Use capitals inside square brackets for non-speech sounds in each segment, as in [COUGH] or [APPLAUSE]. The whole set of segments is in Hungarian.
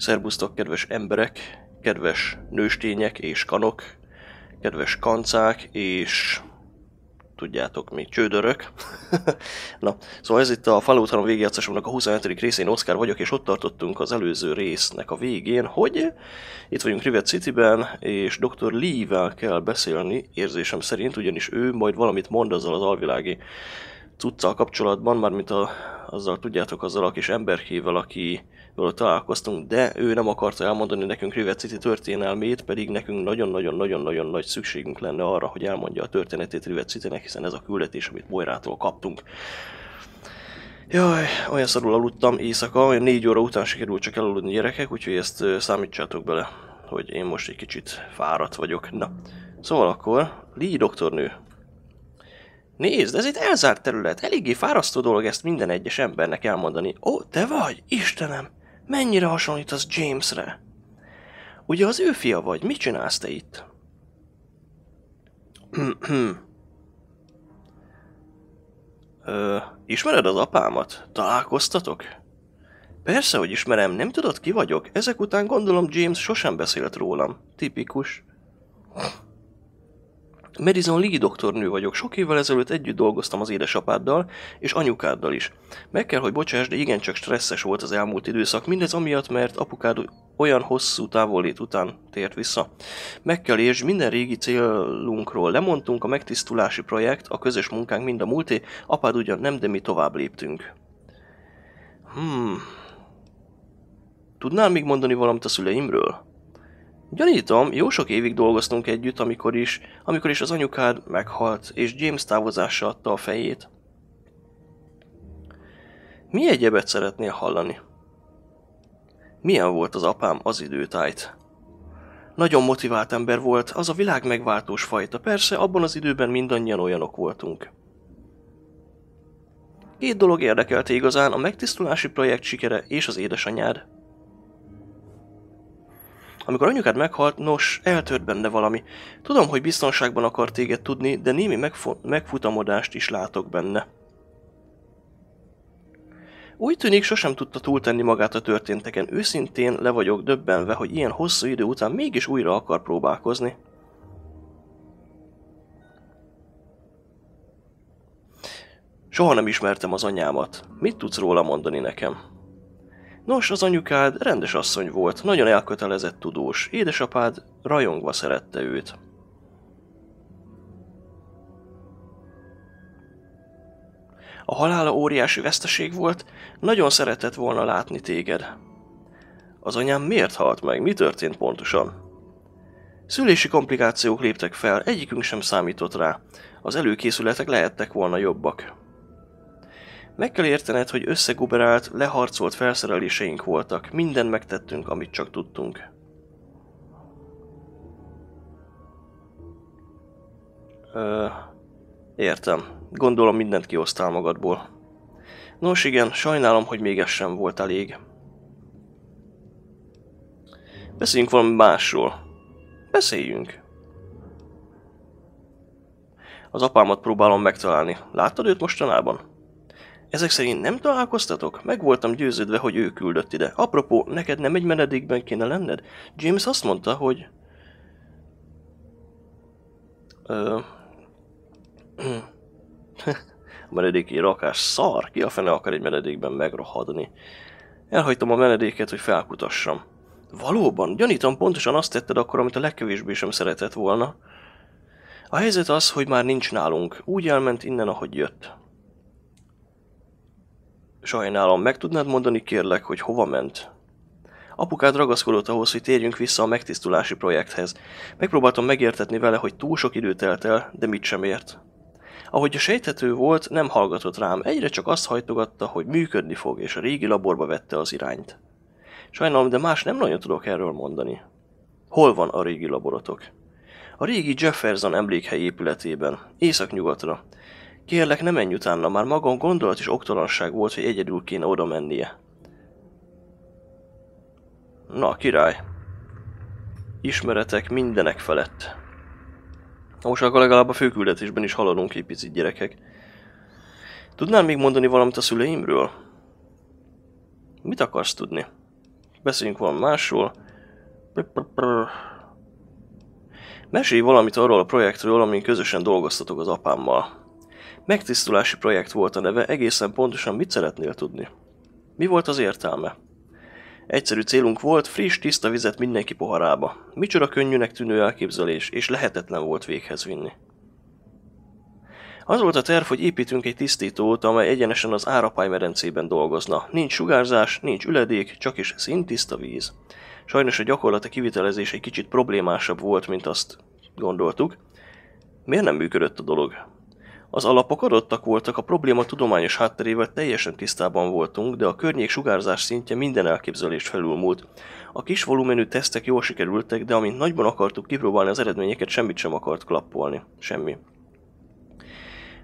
Szerbusztok, kedves emberek, kedves nőstények és kanok, kedves kancák és tudjátok mi, csődörök. [LAUGHS] Na, szóval ez itt a Fallout 3 végigjátszásomnak a 27. részén Oscar vagyok, és ott tartottunk az előző résznek a végén, hogy itt vagyunk Rivet Cityben, és Dr. Lee-vel kell beszélni, érzésem szerint, ugyanis ő majd valamit mond azzal az alvilági cuccal kapcsolatban, mármint a, azzal tudjátok, azzal a kis emberkével, aki találkoztunk, de ő nem akarta elmondani nekünk Rivet City történelmét, pedig nekünk nagyon-nagyon-nagyon-nagyon nagy szükségünk lenne arra, hogy elmondja a történetét Rivet Citynek, hiszen ez a küldetés, amit Moirától kaptunk. Jaj, olyan szarul aludtam éjszaka, olyan négy óra után sikerült csak elaludni gyerekek, úgyhogy ezt számítsátok bele, hogy én most egy kicsit fáradt vagyok. Na, szóval akkor, Lee doktornő, Nézd, ez itt elzárt terület. Eléggé fárasztó dolog ezt minden egyes embernek elmondani. Ó, te vagy? Istenem! Mennyire hasonlítasz Jamesre? Ugye az ő fia vagy, mit csinálsz te itt? Ö, ismered az apámat? Találkoztatok? Persze, hogy ismerem, nem tudod ki vagyok? Ezek után gondolom James sosem beszélt rólam. Tipikus. Madison Lee doktornő vagyok. Sok évvel ezelőtt együtt dolgoztam az édesapáddal és anyukáddal is. Meg kell, hogy bocsáss, de igencsak stresszes volt az elmúlt időszak. Mindez amiatt, mert apukád olyan hosszú távolét után tért vissza. Meg kell értsd, minden régi célunkról lemondtunk, a megtisztulási projekt, a közös munkánk mind a múlté, apád ugyan nem, de mi tovább léptünk. Hmm. Tudnál még mondani valamit a szüleimről? Gyanítom, jó sok évig dolgoztunk együtt, amikor is, amikor is az anyukád meghalt, és James távozása adta a fejét. Mi egyebet szeretnél hallani? Milyen volt az apám az időtájt? Nagyon motivált ember volt, az a világ megváltós fajta. Persze, abban az időben mindannyian olyanok voltunk. Két dolog érdekelte igazán, a megtisztulási projekt sikere és az édesanyád. Amikor anyukád meghalt, nos, eltört benne valami. Tudom, hogy biztonságban akar téged tudni, de némi megfutamodást is látok benne. Úgy tűnik, sosem tudta túltenni magát a történteken. Őszintén le vagyok döbbenve, hogy ilyen hosszú idő után mégis újra akar próbálkozni. Soha nem ismertem az anyámat. Mit tudsz róla mondani nekem? Nos, az anyukád rendes asszony volt, nagyon elkötelezett tudós. Édesapád rajongva szerette őt. A halála óriási veszteség volt, nagyon szeretett volna látni téged. Az anyám miért halt meg? Mi történt pontosan? Szülési komplikációk léptek fel, egyikünk sem számított rá. Az előkészületek lehettek volna jobbak. Meg kell értened, hogy összeguberált, leharcolt felszereléseink voltak. Minden megtettünk, amit csak tudtunk. Ö, értem. Gondolom mindent kiosztál magadból. Nos igen, sajnálom, hogy még ez sem volt elég. Beszéljünk valami másról. Beszéljünk. Az apámat próbálom megtalálni. Láttad őt mostanában? Ezek szerint nem találkoztatok? Meg voltam győződve, hogy ő küldött ide. Apropó, neked nem egy menedékben kéne lenned? James azt mondta, hogy... Ö... [CLEARS THROAT] a menedéki rakás szar, ki a fene akar egy menedékben megrohadni. Elhagytam a menedéket, hogy felkutassam. Valóban, gyanítom pontosan azt tetted akkor, amit a legkevésbé sem szeretett volna. A helyzet az, hogy már nincs nálunk. Úgy elment innen, ahogy jött. Sajnálom, meg tudnád mondani kérlek, hogy hova ment? Apukád ragaszkodott ahhoz, hogy térjünk vissza a megtisztulási projekthez. Megpróbáltam megértetni vele, hogy túl sok idő telt el, de mit sem ért. Ahogy a sejthető volt, nem hallgatott rám, egyre csak azt hajtogatta, hogy működni fog, és a régi laborba vette az irányt. Sajnálom, de más nem nagyon tudok erről mondani. Hol van a régi laborotok? A régi Jefferson emlékhely épületében, északnyugatra. Kérlek, ne menj utána, már maga gondolat és oktalanság volt, hogy egyedül kéne oda mennie. Na, király. Ismeretek mindenek felett. Na most akkor legalább a főküldetésben is haladunk egy picit, gyerekek. Tudnál még mondani valamit a szüleimről? Mit akarsz tudni? Beszéljünk valami másról. Mesélj valamit arról a projektről, amin közösen dolgoztatok az apámmal. Megtisztulási projekt volt a neve, egészen pontosan mit szeretnél tudni? Mi volt az értelme? Egyszerű célunk volt, friss, tiszta vizet mindenki poharába. Micsoda könnyűnek tűnő elképzelés, és lehetetlen volt véghez vinni. Az volt a terv, hogy építünk egy tisztítót, amely egyenesen az árapály medencében dolgozna. Nincs sugárzás, nincs üledék, csak is szintiszta víz. Sajnos a gyakorlati kivitelezés egy kicsit problémásabb volt, mint azt gondoltuk. Miért nem működött a dolog? Az alapok adottak voltak, a probléma tudományos hátterével teljesen tisztában voltunk, de a környék sugárzás szintje minden elképzelést felülmúlt. A kis volumenű tesztek jól sikerültek, de amint nagyban akartuk kipróbálni az eredményeket, semmit sem akart klappolni. Semmi.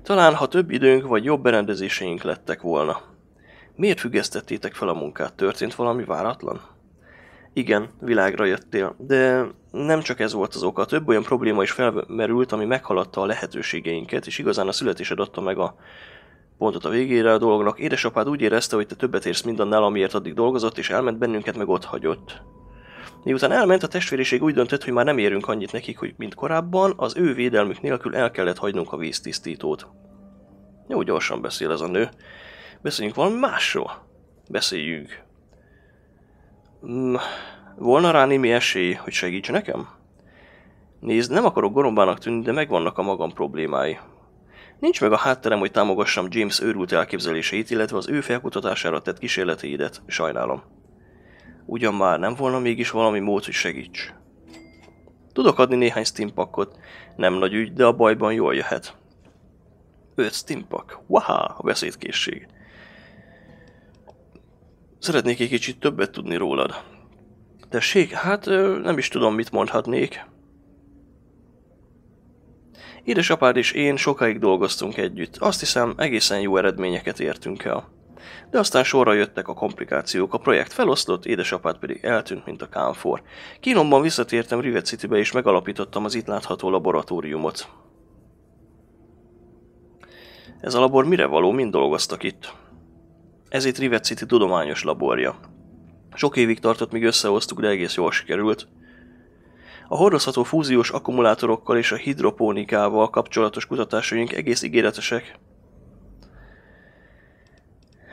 Talán, ha több időnk vagy jobb berendezéseink lettek volna. Miért függesztettétek fel a munkát? Történt valami váratlan? Igen, világra jöttél, de nem csak ez volt az oka, több olyan probléma is felmerült, ami meghaladta a lehetőségeinket, és igazán a születésed adta meg a pontot a végére a dolognak. Édesapád úgy érezte, hogy te többet érsz mindannál, amiért addig dolgozott, és elment bennünket, meg ott hagyott. Miután elment, a testvériség úgy döntött, hogy már nem érünk annyit nekik, hogy mint korábban, az ő védelmük nélkül el kellett hagynunk a víztisztítót. Jó gyorsan beszél ez a nő. Beszéljünk valami másról. Beszéljünk. Mm, volna rá némi esély, hogy segíts nekem? Nézd, nem akarok gorombának tűnni, de megvannak a magam problémái. Nincs meg a hátterem, hogy támogassam James őrült elképzeléseit, illetve az ő felkutatására tett kísérleteidet. Sajnálom. Ugyan már nem volna mégis valami mód, hogy segíts. Tudok adni néhány steampakot. Nem nagy ügy, de a bajban jól jöhet. Öt steampak. Waha, a beszédkészség. Szeretnék egy kicsit többet tudni rólad. Tessék, hát nem is tudom, mit mondhatnék. Édesapád és én sokáig dolgoztunk együtt. Azt hiszem, egészen jó eredményeket értünk el. De aztán sorra jöttek a komplikációk, a projekt feloszlott, édesapád pedig eltűnt, mint a kámfor. Kínomban visszatértem Rivet Citybe és megalapítottam az itt látható laboratóriumot. Ez a labor mire való, mind dolgoztak itt? Ez itt Rivet City tudományos laborja. Sok évig tartott, míg összehoztuk, de egész jól sikerült. A hordozható fúziós akkumulátorokkal és a hidropónikával kapcsolatos kutatásaink egész ígéretesek.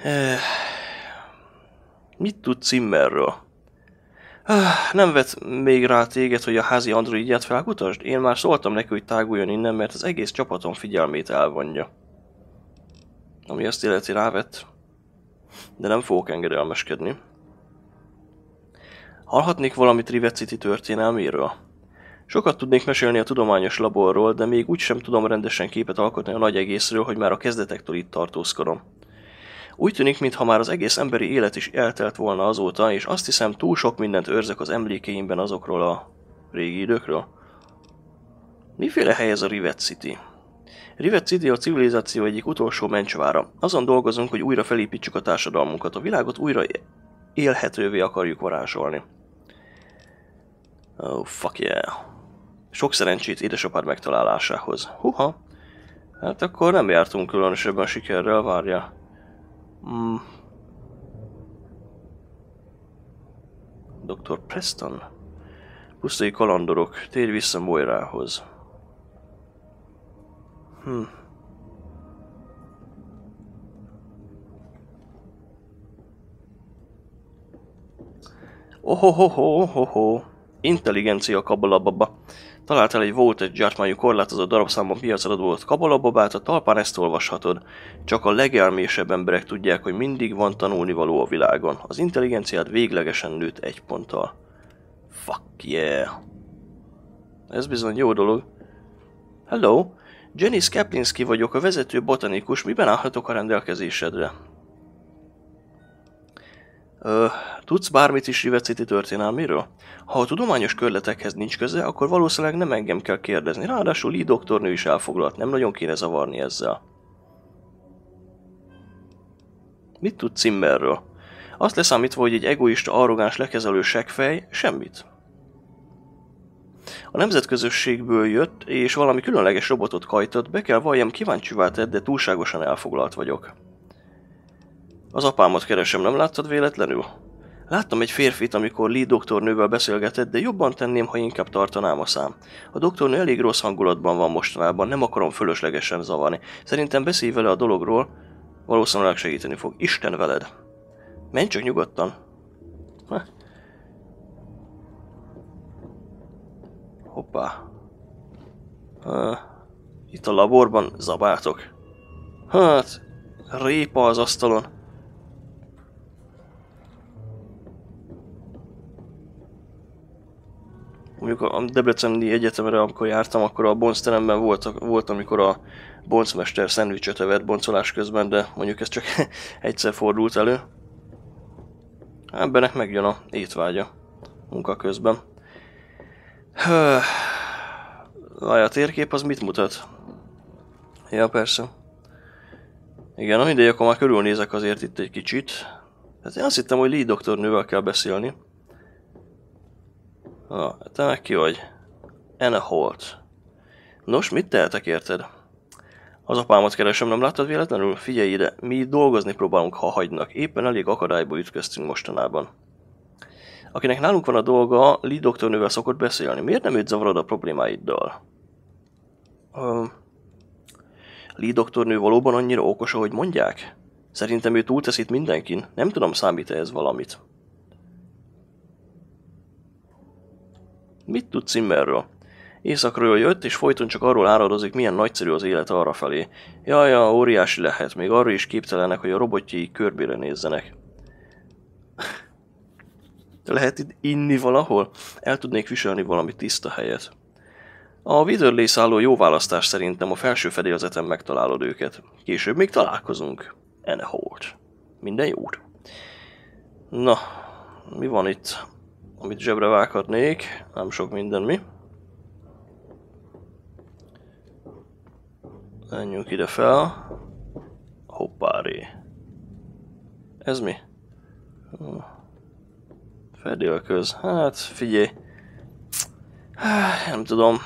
Eh, mit tud Zimmerről? Ah, nem vet még rá téged, hogy a házi androidját felkutasd? Én már szóltam neki, hogy táguljon innen, mert az egész csapatom figyelmét elvonja. Ami azt illeti rávett. De nem fogok engedelmeskedni. Hallhatnék valamit Rivet City történelméről? Sokat tudnék mesélni a tudományos laborról, de még úgy sem tudom rendesen képet alkotni a nagy egészről, hogy már a kezdetektől itt tartózkodom. Úgy tűnik, mintha már az egész emberi élet is eltelt volna azóta, és azt hiszem túl sok mindent őrzök az emlékeimben azokról a régi időkről. Miféle hely ez a Rivet City? Rivet City a civilizáció egyik utolsó mencsvára. Azon dolgozunk, hogy újra felépítsük a társadalmunkat, a világot újra élhetővé akarjuk varázsolni. Oh, fuck yeah. Sok szerencsét édesapád megtalálásához. Huha. Hát akkor nem jártunk különösebben sikerrel, várja. Mm. Dr. Preston? Pusztai kalandorok, térj vissza Moirához. Hm. Ohohoho, Intelligencia kabalababa. Találtál egy voltage gyártmányú korlátozott darabszámban piacra volt kabalababát, a talpán ezt olvashatod. Csak a legelmésebb emberek tudják, hogy mindig van tanulnivaló a világon. Az intelligenciád véglegesen nőtt egy ponttal. Fuck yeah. Ez bizony jó dolog. Hello, Jenny Skeplinski vagyok, a vezető botanikus. Miben állhatok a rendelkezésedre? Tudsz bármit is Rivet City történelméről? Ha a tudományos körletekhez nincs köze, akkor valószínűleg nem engem kell kérdezni. Ráadásul Lee doktornő is elfoglalt, nem nagyon kéne zavarni ezzel. Mit tud Zimmerről? Azt leszámítva, hogy egy egoista, arrogáns, lekezelő segfej, semmit. A nemzetközösségből jött, és valami különleges robotot kajtott, be kell valljam kíváncsivá tett, de túlságosan elfoglalt vagyok. Az apámat keresem, nem láttad véletlenül? Láttam egy férfit, amikor Lee doktornővel beszélgetett, de jobban tenném, ha inkább tartanám a szám. A doktornő elég rossz hangulatban van mostanában, nem akarom fölöslegesen zavarni. Szerintem beszélj vele a dologról, valószínűleg segíteni fog. Isten veled! Menj csak nyugodtan. Ha. Hoppá. Ha. Itt a laborban zabáltok. Hát, répa az asztalon. Mondjuk a Debreceni Egyetemre, amikor jártam, akkor a boncteremben volt, volt amikor a boncmester szendvicset evett boncolás közben, de mondjuk ez csak [LAUGHS] egyszer fordult elő. Embernek megjön a étvágya munka közben. Vaj, a térkép az mit mutat? Ja, persze. Igen, na mindegy, akkor már körülnézek azért itt egy kicsit. Hát én azt hittem, hogy Lee doktornővel kell beszélni. Ah, te meg ki vagy? Anna Holt. Nos, mit tehetek érted? Az apámat keresem, nem láttad véletlenül? Figyelj ide, mi dolgozni próbálunk, ha hagynak. Éppen elég akadályba ütköztünk mostanában. Akinek nálunk van a dolga, Lee doktornővel szokott beszélni. Miért nem őt zavarod a problémáiddal? Uh, Lee doktornő valóban annyira okos, ahogy mondják? Szerintem ő túltesz itt mindenkin. Nem tudom, számít -e ez valamit. Mit tud Zimmerről? Északról jött, és folyton csak arról áradozik, milyen nagyszerű az élet arra felé. Jaj, ja, óriási lehet, még arra is képtelenek, hogy a robotjai körbére nézzenek. [LAUGHS] lehet itt inni valahol? El tudnék viselni valami tiszta helyet. A Witherley szálló jó választás szerintem a felső fedélzeten megtalálod őket. Később még találkozunk. Ene Holt. Minden jót. Na, mi van itt? Amit zsebre vághatnék. Nem sok minden mi. Menjünk ide fel. Hoppáré. Ez mi? Fedélköz. Hát figyelj. Nem tudom.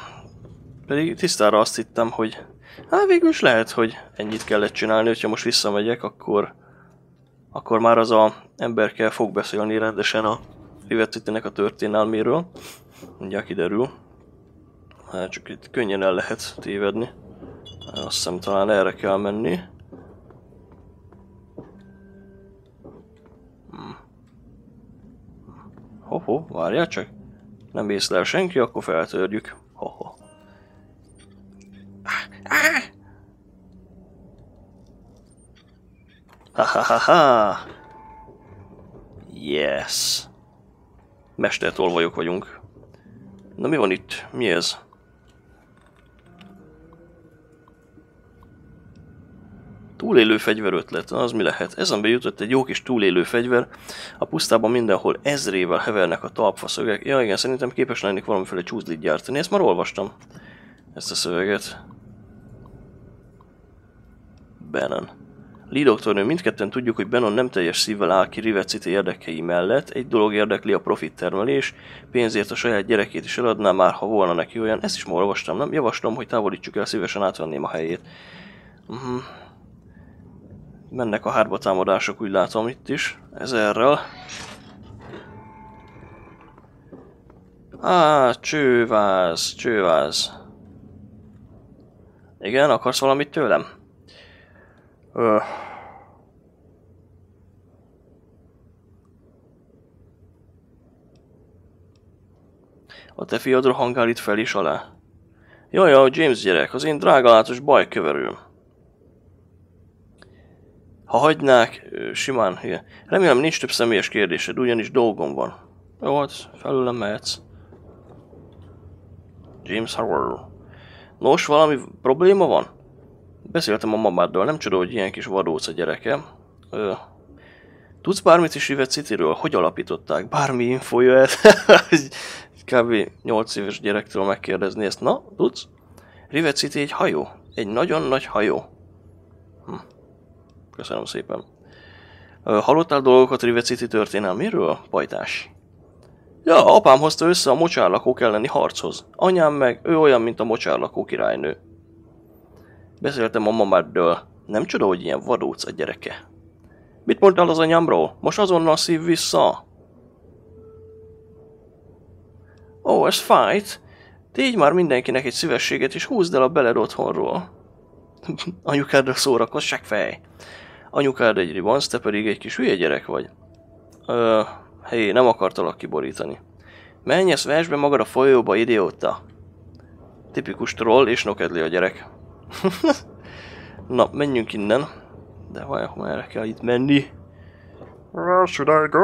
Pedig tisztára azt hittem, hogy hát végül is lehet, hogy ennyit kellett csinálni, hogyha most visszamegyek, akkor akkor már az a emberkel fog beszélni rendesen a Rivet a történelméről. Mindjárt kiderül. Hát csak itt könnyen el lehet tévedni. Azt hiszem talán erre kell menni. Hmm. Hoho, várjál csak. Nem észlel senki, akkor feltörjük. Hoho. Ha ha ha ha! Yes! Mestertolvajok vagyunk. Na mi van itt? Mi ez? Túlélő fegyver ötlet, az mi lehet? Ezen jutott egy jó kis túlélő fegyver. A pusztában mindenhol ezrével hevernek a talpfa szögek. Ja igen, szerintem képes lennék valamiféle csúzlit gyártani. Ezt már olvastam. Ezt a szöveget. Bannon. Lee doktornő, mindketten tudjuk, hogy Benon nem teljes szívvel áll ki Rivet érdekei mellett. Egy dolog érdekli a profit termelés, pénzért a saját gyerekét is eladná már, ha volna neki olyan. Ezt is ma olvastam, nem? Javaslom, hogy távolítsuk el, szívesen átvenném a helyét. Uh-huh. Mennek a hárba támadások, úgy látom itt is. Ezerrel. Á, csőváz, csőváz. Igen, akarsz valamit tőlem? Öh. A te fiad rohangál itt fel is alá. Jaj, a James gyerek, az én drágalátos bajköverőm. Ha hagynák, simán, igen. Remélem nincs több személyes kérdésed, ugyanis dolgom van. Jó, hát felőlem mehetsz. James Howard. Nos, valami probléma van? Beszéltem a mamáddal, nem csoda, hogy ilyen kis vadóc a gyereke. Ö, tudsz bármit is Rivet City-ről? Hogy alapították? Bármi info jöhet? [LAUGHS] Kb. 8 éves gyerektől megkérdezni ezt. Na, tudsz? Rivet City egy hajó. Egy nagyon nagy hajó. Hm. Köszönöm szépen. Hallottál dolgokat Rivet City történelméről, pajtás? Ja, apám hozta össze a mocsárlakók elleni harchoz. Anyám meg, ő olyan, mint a mocsárlakó királynő. Beszéltem a mamáddől. Nem csoda, hogy ilyen vadóc a gyereke. Mit mondtál az anyámról? Most azonnal szív vissza? Ó, ez fájt. Tégy már mindenkinek egy szívességet, és húzd el a beled otthonról. [LAUGHS] Anyukádra szórakozz, fej. Anyukád egy ribansz, te pedig egy kis hülye gyerek vagy. Ö, hé, nem akartalak kiborítani. Menj, ezt vesd be magad a folyóba, idióta. Tipikus troll, és nokedli a gyerek. [LAUGHS] Na, menjünk innen. De vajon merre kell itt menni? Where should I go?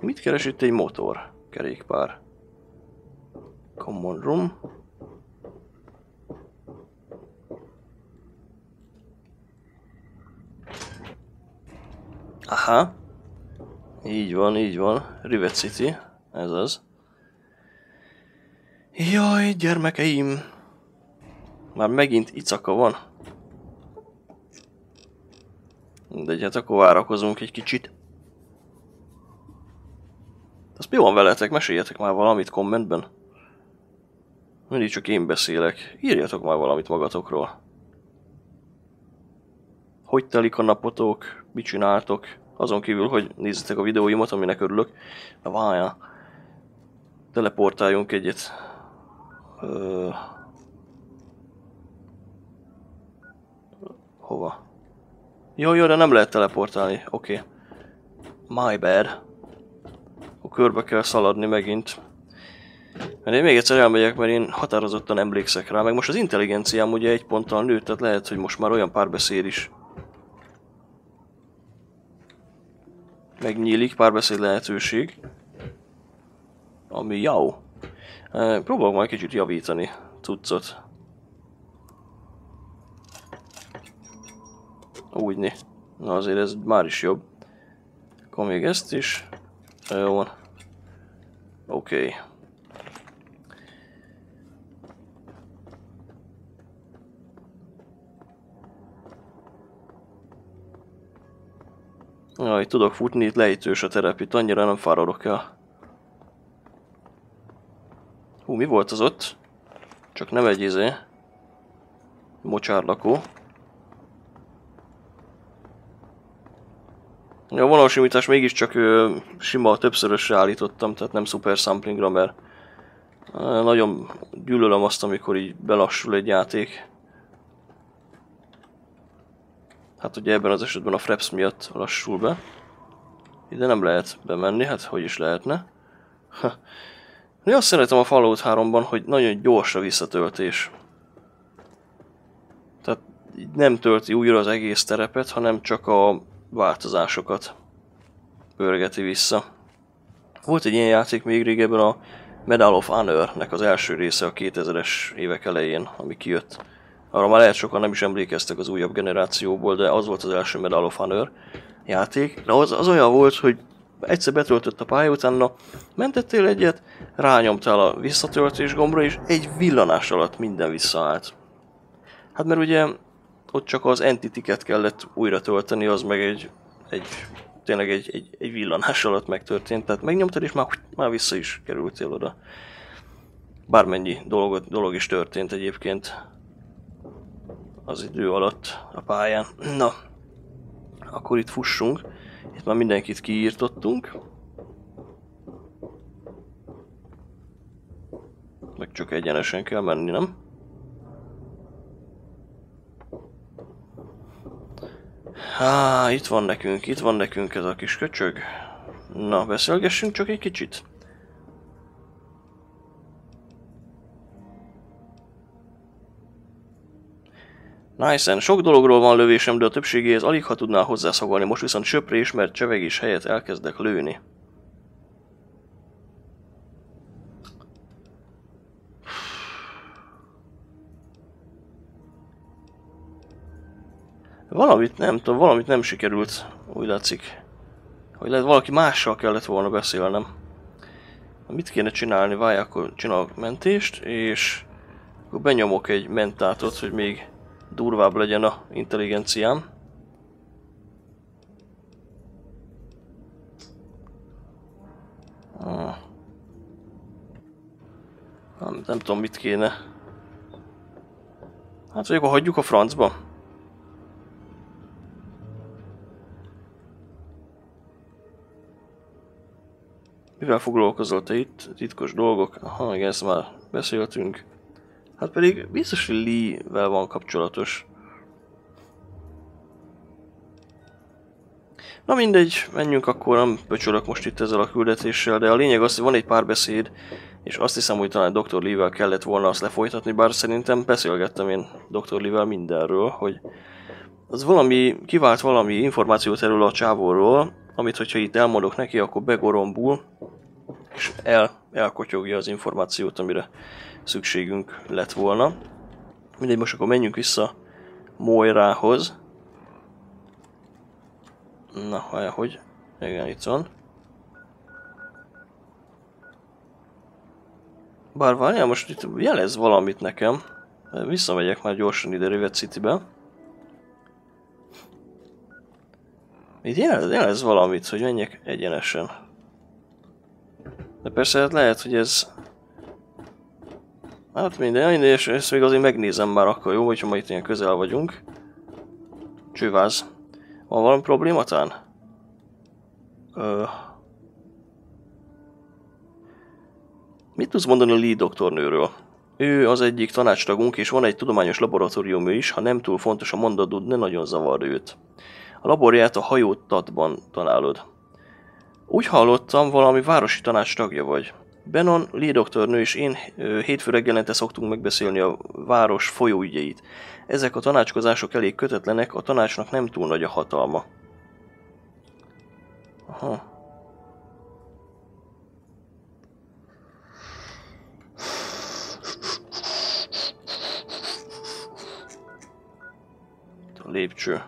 Mit keres itt egy motor? Kerékpár. Common room. Aha. Így van, így van. Rivet City. Ez az. Jaj, gyermekeim! Már megint icaka van. De hát akkor várakozunk egy kicsit. Az mi van veletek? Meséljetek már valamit kommentben. Mindig csak én beszélek. Írjatok már valamit magatokról. Hogy telik a napotok? Mit csináltok? Azon kívül, hogy nézzetek a videóimat, aminek örülök. Na várjál. Teleportáljunk egyet. Ö... Hova? Jó, jó, de nem lehet teleportálni. Oké. Okay. My bad. Akkor körbe kell szaladni megint. Mert én még egyszer elmegyek, mert én határozottan emlékszek rá. Meg most az intelligenciám ugye egy ponttal nőtt, tehát lehet, hogy most már olyan párbeszéd is megnyílik, párbeszéd lehetőség. Ami jó. Próbálok majd kicsit javítani cuccot. Úgyni. Na azért ez már is jobb. Akkor még ezt is. Jó van. Oké. Okay. Jaj, tudok futni, itt lejtős a terep, annyira nem fáradok el. Hú, mi volt az ott? Csak nem egy izé. Mocsárlakó. A vonalsimítás mégiscsak ö, sima, többszörösre állítottam, tehát nem super samplingra, mert nagyon gyűlölöm azt, amikor így belassul egy játék. Hát ugye ebben az esetben a Fraps miatt lassul be. Ide nem lehet bemenni, hát hogy is lehetne. Ha. Azt szeretem a Fallout 3-ban, hogy nagyon gyors a visszatöltés. Tehát nem tölti újra az egész terepet, hanem csak a változásokat pörgeti vissza. Volt egy ilyen játék még régebben a Medal of Honor-nek az első része a 2000-es évek elején, ami kijött. Arra már lehet sokan nem is emlékeztek az újabb generációból, de az volt az első Medal of Honor játék. De az, az olyan volt, hogy egyszer betöltött a pálya, utána mentettél egyet, rányomtál a visszatöltés gombra, és egy villanás alatt minden visszaállt. Hát mert ugye ott csak az entitiket kellett újra tölteni, az meg egy, egy tényleg egy, egy, egy villanás alatt megtörtént, tehát megnyomtad és már, már vissza is kerültél oda. Bármennyi dolog, dolog is történt egyébként az idő alatt a pályán. Na, akkor itt fussunk. Itt már mindenkit kiírtottunk. Meg csak egyenesen kell menni, nem? Há, itt van nekünk, itt van nekünk ez a kis köcsög. Na, beszélgessünk csak egy kicsit. Nice, sok dologról van lövésem, de a többségéhez alig ha tudnál hozzászagolni, most viszont söprés, mert csevegés helyett elkezdek lőni. Valamit nem tudom, valamit nem sikerült, úgy látszik. Hogy lehet valaki mással kellett volna beszélnem. Mit kéne csinálni? Várj, akkor csinálok mentést, és akkor benyomok egy mentátot, hogy még durvább legyen a intelligenciám. Ah. Nem, nem tudom mit kéne. Hát vagy akkor hagyjuk a francba. Mivel foglalkozol te itt? Titkos dolgok? Aha, igen, ezt már beszéltünk. Hát pedig biztos, hogy Lee-vel van kapcsolatos. Na mindegy, menjünk akkor, nem pöcsölök most itt ezzel a küldetéssel, de a lényeg az, hogy van egy pár beszéd, és azt hiszem, hogy talán Dr. Lee-vel kellett volna azt lefolytatni, bár szerintem beszélgettem én Dr. Lee-vel mindenről, hogy az valami, kivált valami információt erről a csávóról, amit hogyha itt elmondok neki, akkor begorombul, és el, elkotyogja az információt, amire szükségünk lett volna. Mindegy, most akkor menjünk vissza Moirához. Na, hallja, hogy? Igen, itt van. Bár várjál, most itt jelez valamit nekem. Visszamegyek már gyorsan ide Rivet City-be. Itt jelez, jelez valamit, hogy menjek egyenesen. De persze hát lehet, hogy ez... Hát minden, minden és ezt még azért megnézem már akkor, jó, hogyha ma itt ilyen közel vagyunk. Csőváz. Van valami probléma talán? Ö... Mit tudsz mondani a Lee doktornőről? Ő az egyik tanácstagunk, és van egy tudományos laboratórium is, ha nem túl fontos a mondatod, ne nagyon zavar őt. A laborját a hajótatban találod. Úgy hallottam, valami városi tanács tagja vagy. Benon, Lee doktornő és én hétfő reggelente szoktunk megbeszélni a város folyóügyeit. Ezek a tanácskozások elég kötetlenek, a tanácsnak nem túl nagy a hatalma. Aha. A lépcső.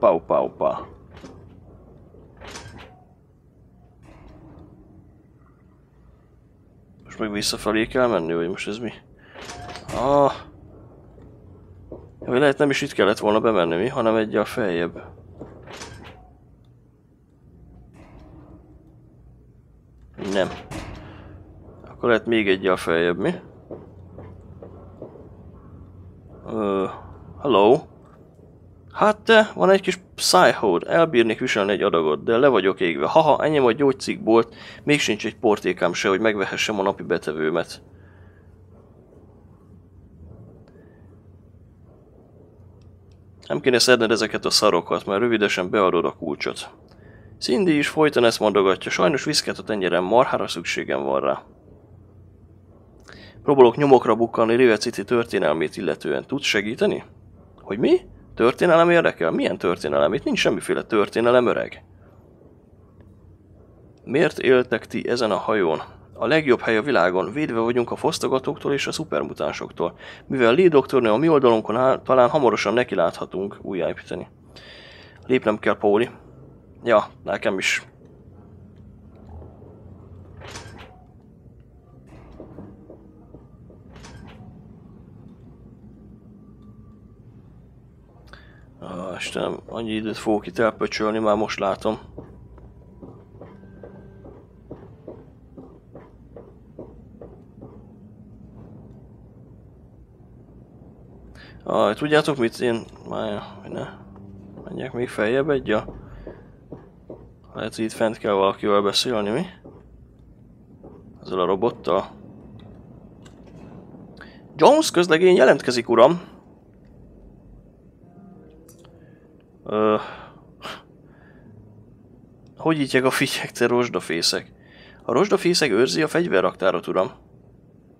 Hoppá, hoppá, hoppá. Most meg visszafelé kell menni, vagy most ez mi? Ah. Vagy lehet nem is itt kellett volna bemenni mi, hanem egy a feljebb. Nem. Akkor lehet még egy a feljebb, mi? Uh, hello? Hát te, van egy kis szájhód, elbírnék viselni egy adagot, de le vagyok égve. Haha, ennyi a gyógycikkbolt, még sincs egy portékám se, hogy megvehessem a napi betevőmet. Nem kéne szedned ezeket a szarokat, mert rövidesen beadod a kulcsot. Cindy is folyton ezt mondogatja, sajnos viszket a tenyerem, marhára szükségem van rá. Próbálok nyomokra bukkanni Rivet City történelmét illetően. Tudsz segíteni? Hogy mi? Történelem érdekel? Milyen történelem? Itt nincs semmiféle történelem, öreg. Miért éltek ti ezen a hajón? A legjobb hely a világon, védve vagyunk a fosztogatóktól és a szupermutánsoktól. Mivel Lee doktornő a mi oldalunkon áll, talán hamarosan neki láthatunk újjáépíteni. Lépnem kell, Pauli. Ja, nekem is. Ah, Istenem, annyi időt fogok itt elpöcsölni, már most látom. Ah, tudjátok mit? Én... Már, ne. Menjek még feljebb egy ja. Lehet, hogy itt fent kell valakivel beszélni, mi? Ezzel a robottal. Jones közlegény jelentkezik, uram! Ö... Hogy hívják a figyek, te rozsdafészek? A rozsdafészek őrzi a fegyverraktárat, uram.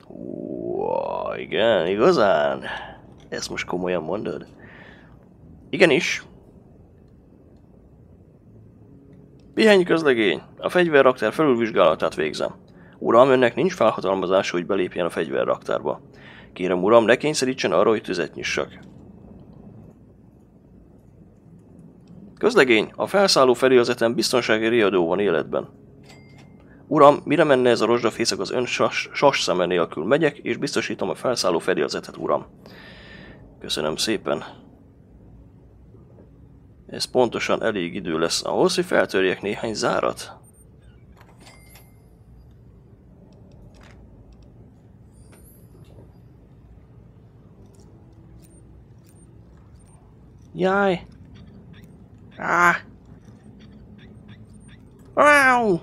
Uá, igen, igazán? Ezt most komolyan mondod? Igenis. Pihenj közlegény, a fegyverraktár felülvizsgálatát végzem. Uram, önnek nincs felhatalmazása, hogy belépjen a fegyverraktárba. Kérem uram, ne kényszerítsen arra, hogy tüzet nyissak. Közlegény, a felszálló fedélzeten biztonsági riadó van életben. Uram, mire menne ez a rozsdafészek az ön sas, sas szeme nélkül? Megyek, és biztosítom a felszálló fedélzetet, uram. Köszönöm szépen. Ez pontosan elég idő lesz ahhoz, hogy feltörjek néhány zárat. Jaj! Á! Wow!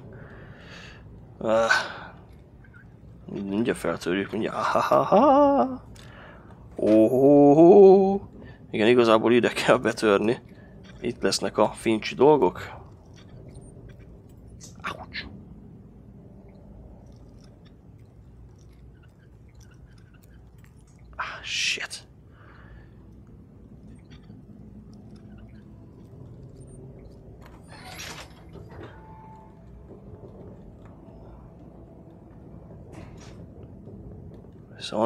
Ah. Mindjárt feltörjük, mindjárt. Ahahaha. Oh, Igen, igazából ide kell betörni. Itt lesznek a fincsi dolgok. Ouch. Ah, shit.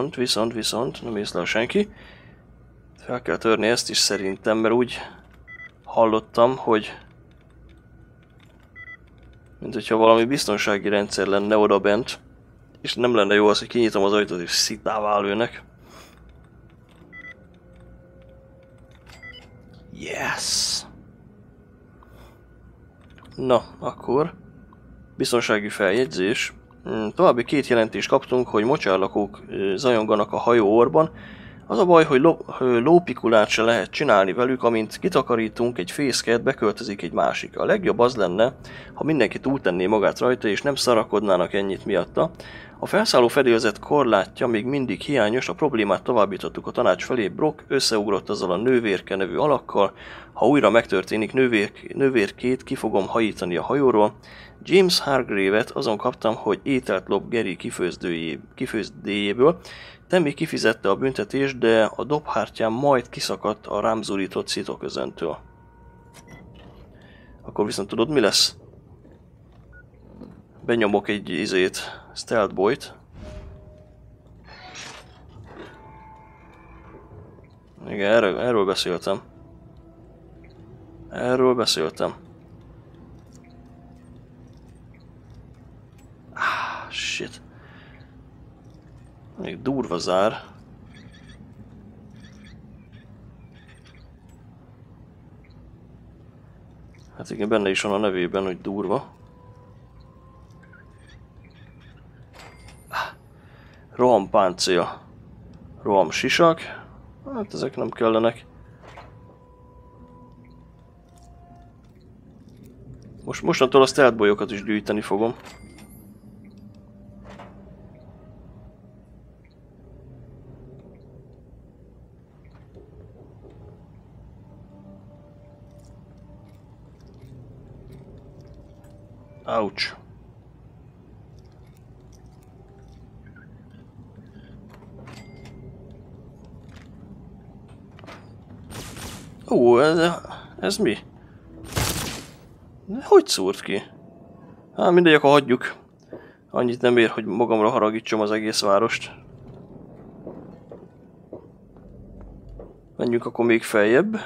Viszont, viszont, viszont, nem észlel senki. Fel kell törni ezt is szerintem, mert úgy hallottam, hogy mint hogyha valami biztonsági rendszer lenne oda bent, és nem lenne jó az, hogy kinyitom az ajtót és szitává lőnek. Yes! Na, akkor biztonsági feljegyzés. Mm, További két jelentést kaptunk, hogy mocsárlakók zajonganak a hajó orban. Az a baj, hogy ló, lópikulát se lehet csinálni velük, amint kitakarítunk egy fészket, beköltözik egy másik. A legjobb az lenne, ha mindenki túltenné magát rajta, és nem szarakodnának ennyit miatta. A felszálló fedélzet korlátja még mindig hiányos, a problémát továbbítottuk a tanács felé. Brock összeugrott azzal a nővérke nevű alakkal. Ha újra megtörténik nővér, nővérkét, ki fogom hajítani a hajóról. James Hargrave-et azon kaptam, hogy ételt lop Gary kifőzdéjéből. Temmi kifizette a büntetést, de a dobhártyám majd kiszakadt a rám zurított szitoközöntől. Akkor viszont tudod mi lesz? Benyomok egy izét, stealth boyt. Igen, erről, erről beszéltem. Erről beszéltem. Ah, shit. Még durva zár. Hát igen, benne is van a nevében, hogy durva. Roham páncél. Roham sisak. Hát ezek nem kellenek. Most mostantól a stealth bolyokat is gyűjteni fogom. Ouch. Ez, ez mi? Hogy szúrt ki? Hát mindegy, akkor hagyjuk. Annyit nem ér, hogy magamra haragítsam az egész várost. Menjünk akkor még feljebb.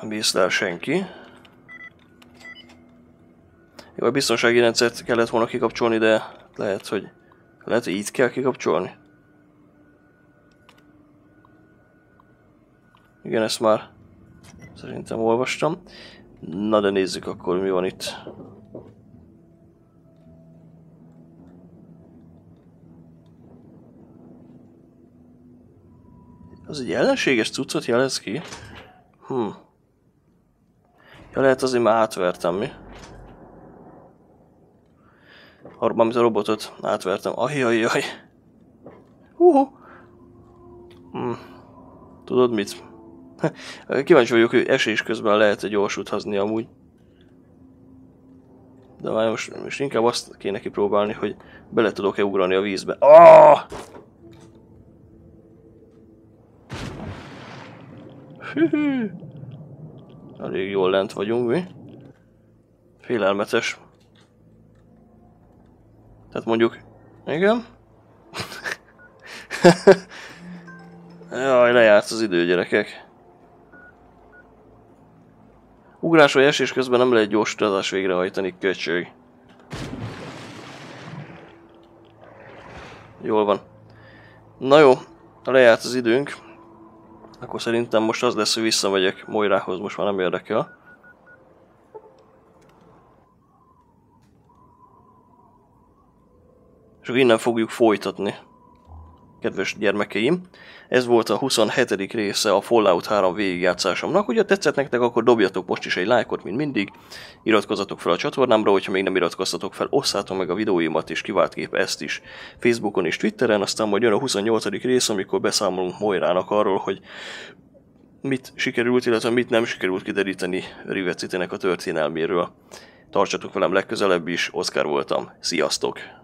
Nem észlel senki. Jó, a biztonsági rendszert kellett volna kikapcsolni, de lehet, hogy lehet, hogy így kell kikapcsolni. Igen, ezt már szerintem olvastam. Na de nézzük akkor, mi van itt. Az egy ellenséges cuccot jelez ki? Hm. Ja, lehet azért már átvertem, mi? Arra, amit a robotot átvertem. Ajjajjaj. Húhú. Hm. Tudod mit? [LAUGHS] Kíváncsi vagyok, hogy esés közben lehet egy gyorsút hazni amúgy. De már most, most inkább azt kéne kipróbálni, hogy bele tudok-e ugrani a vízbe. Ah! Hűhű. Elég jól lent vagyunk mi. Félelmetes. Tehát mondjuk... Igen? [LAUGHS] Jaj, lejárt az idő, gyerekek. Ugrás vagy esés közben nem lehet gyors utazás végrehajtani, köcsög. Jól van. Na jó, lejárt az időnk. Akkor szerintem most az lesz, hogy visszamegyek Moirához, most már nem érdekel. Akkor innen fogjuk folytatni. kedves gyermekeim. Ez volt a 27. része a Fallout 3 végigjátszásomnak. Hogyha tetszett nektek, akkor dobjatok most is egy lájkot, mint mindig. Iratkozzatok fel a csatornámra, hogyha még nem iratkoztatok fel, osszátok meg a videóimat, és kivált kép ezt is Facebookon és Twitteren. Aztán majd jön a 28. rész, amikor beszámolunk Moirának arról, hogy mit sikerült, illetve mit nem sikerült kideríteni Rivet City-nek a történelméről. Tartsatok velem legközelebb is, Oszkár voltam. Sziasztok!